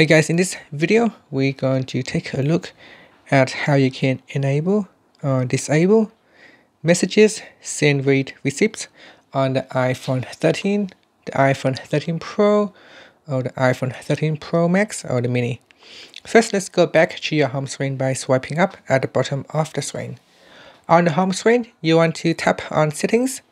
Hey guys, in this video, we're going to take a look at how you can enable or disable messages send read receipts on the iPhone 13, the iPhone 13 Pro, or the iPhone 13 Pro Max, or the Mini. First, let's go back to your home screen by swiping up at the bottom of the screen. On the home screen, you want to tap on settings.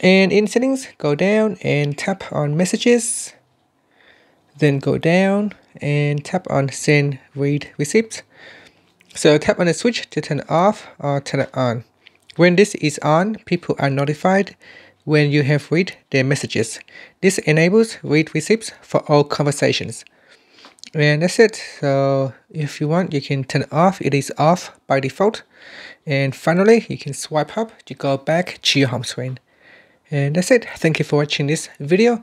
And in settings, go down and tap on messages then go down and tap on send read receipt. So tap on the switch to turn off or turn it on. When this is on, people are notified when you have read their messages. This enables read receipts for all conversations. And that's it. So if you want, you can turn it off. It is off by default. And finally, you can swipe up to go back to your home screen. And that's it. Thank you for watching this video.